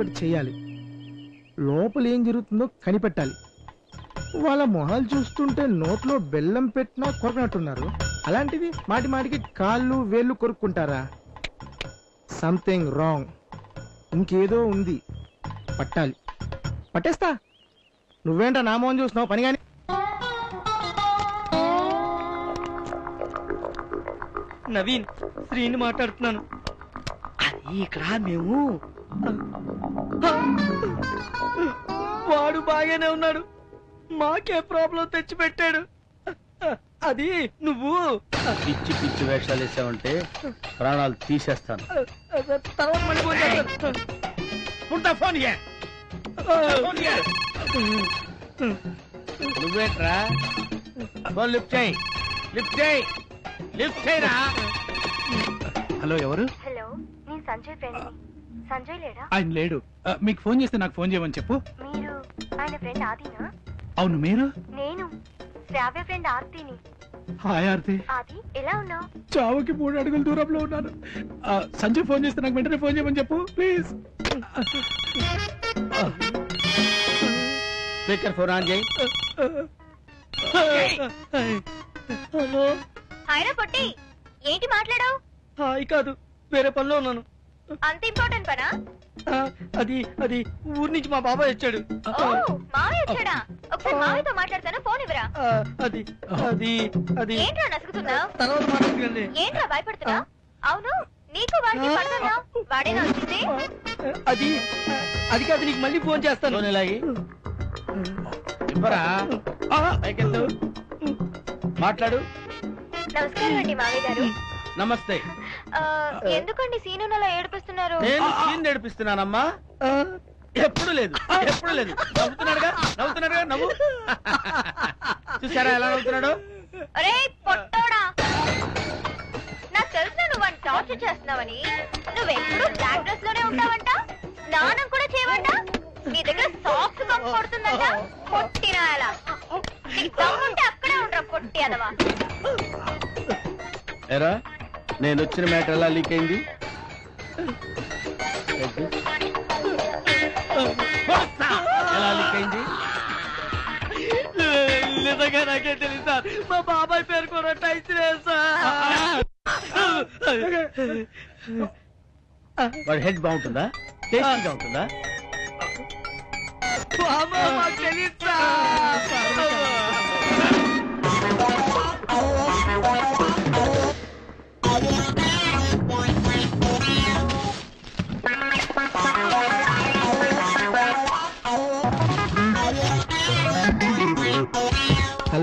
ఒకటి చేయాలి. లోపల ఏం జరుగుతుందో కనిపెట్టాలి. వాళ్ళ మొహాలు చూస్తుంటే నోట్లో బెల్లం పెట్టినా కొరకనట్టున్నారు. అలాంటిది మాటి మాటికి కాళ్ళు వేళ్ళు కొరుక్కుంటారా? సంథింగ్ రాంగ్ ఇంకేదో ఉంది. పట్టాలి. పట్టేస్తా. నువ్వేంటా నా మోహన్ చూస్తున్నావు? పని కానీ నవీన్ శ్రీని మాట్లాడుతున్నాను. అది ఇక్కడ మేము? వాడు బాగానే ఉన్నాడు. మాకే ప్రాబ్లం తెచ్చి పెట్టాడు అది నువ్వు. పిచ్చి పిచ్చి వేషాలు వేసావంటే ప్రాణాలు తీసేస్తాను. తర్వాత మళ్ళీ ఫోన్ చేస్తాను. ఫోన్ నువ్వేట్రా? ఫోన్ లిఫ్ట్ చేయి. లిఫ్ట్ చేయి. లిఫ్ట్ చేయరా? హలో ఎవరు? హలో నేను సంజయ్ ఫ్రెండ్ని. సంజయ్ లేడా? ఆయన లేడు. ఆ, మీకు ఫోన్ చేస్తే నాకు ఫోన్ చేయమని చెప్పు. మీరు ఆయన ఫ్రెండ్ ఆదినా? అవును మీరు? నేను. శ్రావ్య ఫ్రెండ్ ఆర్తిని. హాయ్ ఆర్తి. ఆది ఎలా ఉన్నావు? చావుకి మూడు అడుగుల దూరంలో ఉన్నాను. ఆ, సంజయ్ ఫోన్ చేస్తే నాకు వెంటనే ఫోన్ చేయమని చెప్పు ప్లీజ్. స్పీకర్ ఫోన్ ఆన్ చేయి హలో. హాయ్రా పొట్టి. ఏంటి మాట్లాడావు? హాయ్ కాదు వేరే పనిలో ఉన్నాను. అంత ఇంపార్టెంట్ పనా? అది అది ఊరి నుంచి మా బాబాయ్ వచ్చాడు. ఓ మావయ్య వచ్చాడా? ఒకసారి మావయ్యతో మాట్లాడతాను? ఫోన్ ఇవ్వరా? ఆ, అది అది అది. ఏంట్రా నసుకుతున్నావు తర్వాత మాట్లాడుతుంది ఏంట్రా భయపడుతున్నావు? అవును నీకు వాడికి పడుతుందా వాడేనా వచ్చింది అది అది కాదు నీకు మళ్ళీ ఫోన్ చేస్తాను. ఇలాగి ఇవ్వరా మాట్లాడు. నమస్కారం అండి మావయ్య గారు. నమస్తే. ఎందుకండి సీనునలా ఏడిపిస్తున్నారు? నేను సీన్ నడిపిస్తున్నానమ్మా ఎప్పుడు లేదు ఎప్పుడు లేదు. నవ్వుతున్నాడుగా నవ్వుతున్నాడుగా నవ్వు. చూసారా ఎలా నవ్వుతున్నాడు? అరే పొట్టోడా. నాకు తెలుసు నువ్వు వాడిని టార్చర్ చేస్తున్నావని. నువ్వెప్పుడు బ్లాక్ డ్రెస్లోనే ఉంటావంట? స్నానం కూడా చేయవంట? నీ దగ్గర సాక్స్ కంపు కొడుతుందంట? పొట్టిన అలా నీకు దమ్ముంటే అక్కడే ఉండరా పొట్టి అదవా? ఎరా నేను వచ్చిన మ్యాటర్ ఎలా లీక్ అయింది? ఎలా లీక్ అయింది? నిజంగా నాకే తెలియదు సార్. మా బాబాయ్ పేరు కూడా సార్. వాడి హెడ్ బాగుంటుందా? టేస్టీగా ఉంటుందా? తెలియదు సార్.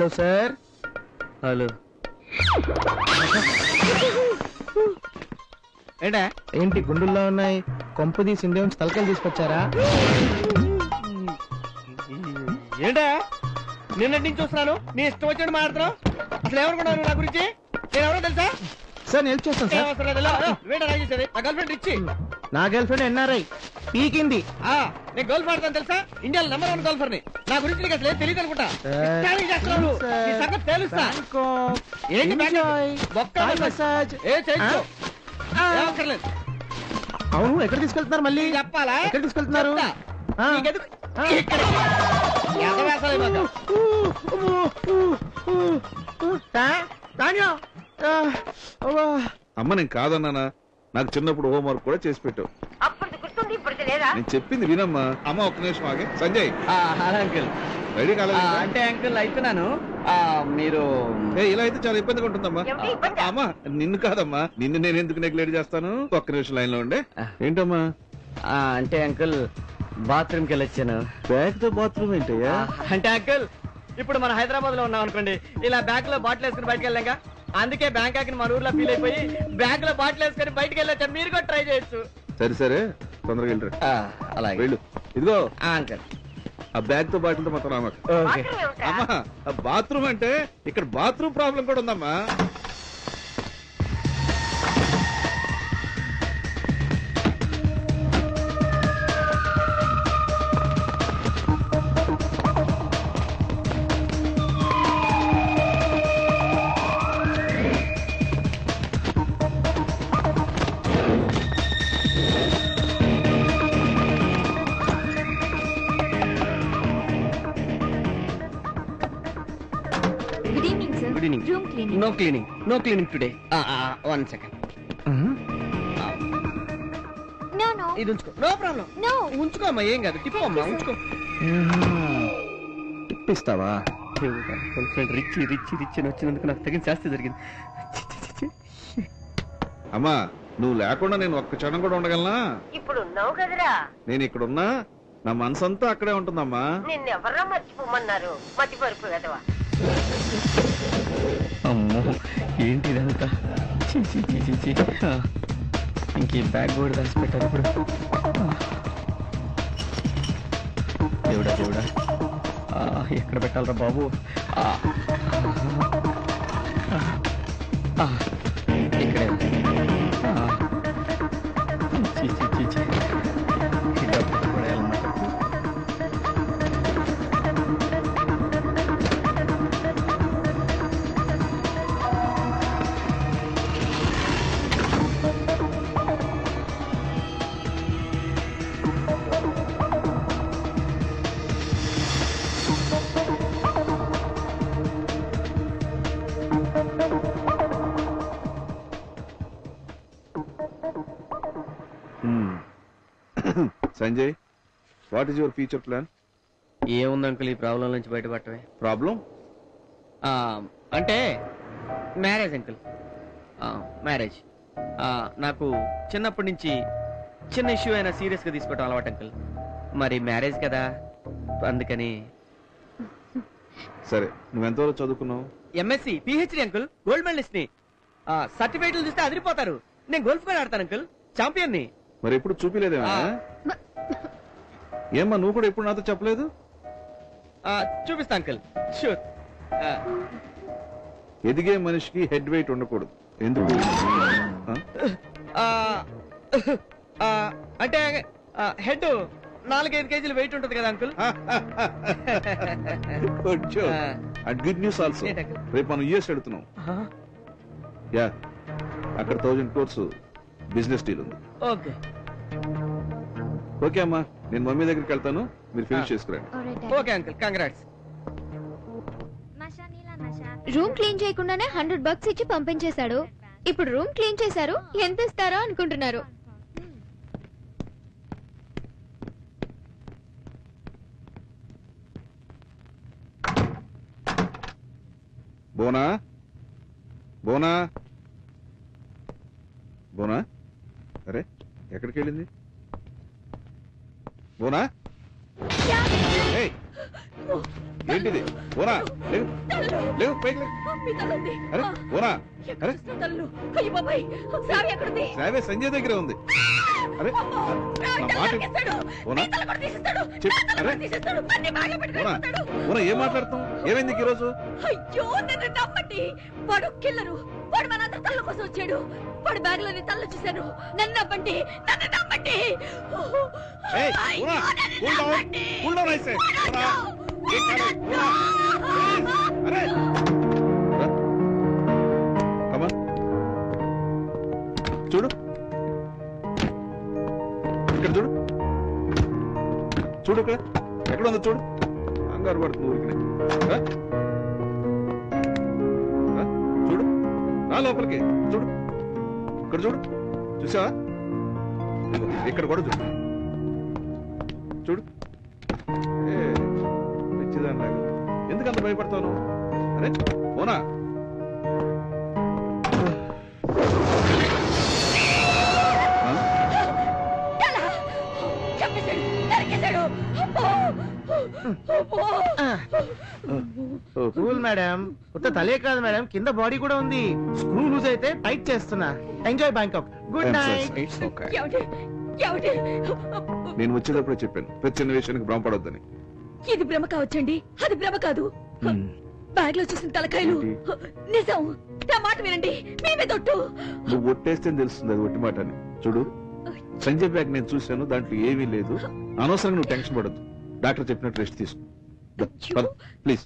Hello sir. హలో. ఏంటా ఏంటి గుండుల్లో ఉన్నాయి? కొంపది సిండే నుంచి తలకాయలు తీసుకొచ్చారా? ఏంటా నిన్నటి నుంచి చూస్తున్నాను. నీ ఇష్టం వచ్చినట్టు మాట్లాడుతున్నావు. అసలు ఎవరుకున్నావు నా గురించి? నేను ఎవరో తెలుసా? సార్ నేను హెల్ప్ చేస్తాను సార్. అవసరం లేదు. వేట నా గర్ల్ ఫ్రెండ్ ఇచ్చి నా గర్ల్ ఫ్రెండ్ ఎన్ఆర్ఐ పీకింది ఆ, నేను గోల్ఫ్ ఆడతాను తెలుసా ఇండియాలో నెంబర్ వన్ గోల్ఫర్ని నా గురించి నీకు అసలు ఏం తెలియదు అనుకుంటా సార్, ఇష్టానికి చేస్తున్నావు నువ్వు. సార్, నీ సంగతి తెలుస్తా బ్యాంకాక్, ఏంటి ఎంజాయ్, బొక్క థాయ్ మసాజ్. మసాజ్. ఏ చేయొచ్చు ఆ? ఏం అక్కర్లేదు అవును ఎక్కడ తీసుకెళ్తున్నారు మళ్ళీ నీకు చెప్పాలా ఎక్కడ తీసుకెళ్తున్నారు చెప్తా. ఆ. నీకెందుకు? ఆ. ఇక్కడికి. ఎంత వేసాలి మాకు? ఊ, ఊ, ఊ, ఊ, ఊ. తా- తాన్యా. ఆ, అవ్వా. అమ్మ నేను కాదన్నానా నాకు చిన్నప్పుడు హోంవర్క్ కూడా చేసి పెట్టావు అప్పుడు గుర్తుంది ఇప్పుడు లేదా? నేను చెప్పింది వినమ్మా. అమ్మ ఒక్క నిమిషం ఆగే. సంజయ్. Hello uncle. రెడీ కాలేదు అంటే అంకుల్ అయితున్నాను ఆ, మీరు ఏ ఇలా అయితే చాలా ఇబ్బందిగా ఉంటుందమ్మా. ఏమిటి ఇబ్బంది? అమ్మా నిన్ను కాదమ్మా. నిన్ను నేను ఎందుకు నెగ్లెక్ట్ చేస్తాను? ఒక్క నిమిషం లైన్లో ఉండే. ఏంటమ్మా? ఆ, అంటే అంకుల్ బాత్రూమ్కి వెళ్ళొచ్చాను. బ్యాగ్తో బాత్రూమ్ ఏంటయ్యా? అంటే అంకుల్ ఇప్పుడు మన హైదరాబాద్లో ఉన్నాం అనుకోండి. ఇలా బ్యాగ్లో బాటిల్ వేసుకుని బయటకు వెళ్ళాక అందుకే బ్యాంకాక్ మన ఊర్లో ఫీల్ అయిపోయి బ్యాగ్లో బాటిల్ వేసుకుని బయటకు వెళ్ళొచ్చా మీరు కూడా ట్రై చేయొచ్చు. సరే సరే. తొందరగా వెళ్ళరు. అలాగే. వెళ్ళు. ఇదిగో. ఆ, అంకుల్. ఆ బ్యాగ్తో బాటిల్తో మొత్తం రామకు ఓకే. బాత్రూమ్ ఏమిట్రా? అమ్మా ఆ బాత్రూమ్ అంటే ఇక్కడ బాత్రూమ్ ప్రాబ్లం కూడా ఉందమ్మా. Room cleaning no cleaning no cleaning today one second no no ఇది ఉంచుకో. నో ప్రాబ్లం నో ఉంచుకో అమ్మా ఏం కాదు. టిప్పు అమ్మా ఉంచుకో. ఇప్పిస్తావా ఫ్రెండ్ రిచ్ రిచ్ రిచ్ అని వచ్చినందుకు నాకు తగిన శాస్తి జరిగింది. చి. అమ్మా నువ్వు లేకుండా నేను ఒక్క క్షణం కూడా ఉండగలనా? ఇప్పుడు ఉన్నావు కదరా. నేను ఇక్కడ ఉన్నా నా మనసంతా అక్కడే ఉంటుందమ్మా. నిన్నెవర్రా మర్చిపోమన్నారు. మతి పరుపు కదవా అమ్మో ఏంటి ఇదంతా? చీచి చీచి చీ చి, ఇంక ఈ బ్యాగ్ కూడా దాచి పెట్టారు ఇప్పుడు. దేవుడా దేవుడా. ఎక్కడ పెట్టాలరా బాబు? ఇక్కడే. చీచి చీచి Sanjay what is your future plan ఏముంది అంకుల్ ఈ ప్రాబ్లం నుంచి బయటపడటమే. ప్రాబ్లం అంటే మ్యారేజ్ అంకుల్ మ్యారేజ్ నాకు చిన్నప్పటి నుంచి చిన్న ఇష్యూ అయినా సీరియస్గా తీసుకోవటం అలవాటు అంకుల్ మరి మ్యారేజ్ కదా అందుకని. సరే నువ్వెంతవరకు చదువుకున్నావు? ఎంఎస్సి పిహెచ్డి అంకుల్ గోల్డ్ మెడలిస్ట్ని. సర్టిఫికేట్లు చూస్తే అదిరిపోతారు. నేను గోల్ఫ్ కూడా ఆడతాను అంకుల్ ఛాంపియన్ని. మరి ఎప్పుడు చూపిలేదేమా. ఏమ్మా నువ్వు కూడా ఎప్పుడు నాతో చెప్పలేదు? ఆ, చూపిస్తా అంకుల్. షూర్ ఎదిగే మనిషికి హెడ్ వెయిట్ ఉండకూడదు. ఎందుకు? ఆ? అంటే హెడ్ నాలుగైదు కేజీలు వెయిట్ ఉంటుంది కదా అంకుల్? కొంచెం. And good news also? రేపు మనం యూఎస్ వెళ్తున్నాం. యా అక్కడ థౌజండ్ కోర్స్ బిజినెస్ డీల్ ఉంది. ఓకే ఓకే అమ్మా నేను మమ్మీ దగ్గరికి వెళ్తాను మీరు finish చేసుకురండి. Okay uncle congrats. Room clean చేయకుండానే హండ్రెడ్ బక్స్ ఇచ్చి పంపించేశాడు. ఇప్పుడు రూమ్ క్లీన్ చేశారు ఎంత ఇస్తారో అనుకుంటున్నారు. బోనా? బోనా? బోనా? అరే ఎక్కడికి వెళ్ళింది? బోనా! ఏంటిది? బోనా? లేవు. లేవు పైకి. అరే బోనా? అరే! సావే సంజయ్ దగ్గర ఉంది. అరే నా మాట బోనా? అరే! బోనా బోనా ఏం మాట్లాడుతాం ఏమైంది ఈరోజు? అయ్యో నన్ను నమ్మండి. వాడు కిల్లరు. వాడు మనందరి తల్ల కోసం వచ్చాడు. వాడి బ్యాగ్లోని తల్ల చూశాను నన్ను నమ్మండి నన్ను నమ్మండి. ఏయ్, అయ్యో, బోనా, నన్ను cool down, నమ్మండి. cool down, I say. బోనా, ఏం కాదు, బోనా. అరే రా. Come on. చూడు. ఇక్కడ చూడు. చూడు ఇక్కడ. ఎక్కడ ఉందో చూడు. కంగారు పడుతుంది ఊరికి రా లోపలికి. చూడు. ఇక్కడ చూడు. చూసావా? ఇక్కడ కూడా చూడు. చూడు. ఏ, పిచ్చిదానిలాగా. ఎందుకంత అంత భయపడతావు అరే పోనా? చంపేశాడు నరికేశాడు. కూల్ మేడం కొత్త తలే కాదు మేడం కింద బాడీ కూడా ఉంది. స్క్రూ లూజ్ అయితే టైట్ చేస్తున్నా. Enjoy Bangkok good night? నేను వచ్చేటప్పుడే చెప్పాను ప్రతి చిన్న విషయానికి భ్రమపడొద్దని. ఇది భ్రమ కావచ్చండి. అది భ్రమ కాదు. బ్యాగ్లో చూసిన తలకాయలు. నిజం. నా మాట వినండి. మేమే దొట్టు నువ్వు ఒట్టేస్తే తెలుస్తుంది అది ఒట్టి మాట అని చూడు. సంజయ్ బ్యాగ్ నేను చూశాను దాంట్లో ఏమీ లేదు అనవసరంగా నువ్వు టెన్షన్ పడద్దు డాక్టర్ చెప్పినట్టు రెస్ట్ తీసుకో. ప్లీజ్.